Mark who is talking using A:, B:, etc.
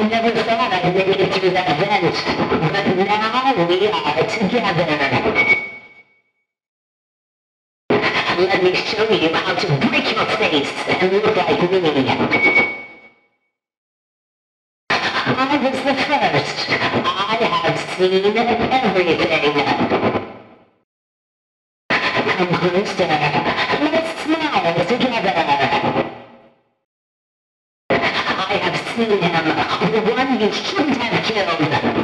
A: I never thought I'd make it through that vent, but now we are together. Let me show you how to break your face and look like me. I was the first. I have seen everything. Come closer. Let's smile together. I have seen him, the one you shouldn't have killed.